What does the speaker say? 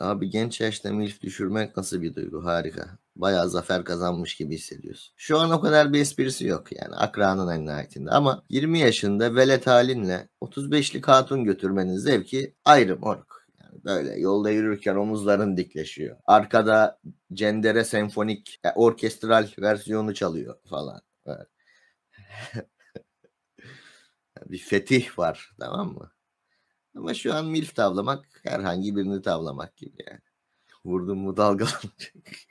Abi genç yaşta milf düşürmek nasıl bir duygu? Harika. Bayağı zafer kazanmış gibi hissediyorsun. Şu an o kadar bir esprisi yok yani akranın en nihayetinde. Ama 20 yaşında velet halinle 35'lik hatun götürmenin zevki ayrı moruk. Yani böyle yolda yürürken omuzların dikleşiyor. Arkada Cendere senfonik e, orkestral versiyonu çalıyor falan. Evet. bir fetih var tamam mı? Ama şu an milf tavlamak herhangi birini tavlamak gibi yani. Vurdum mu dalgalanacak.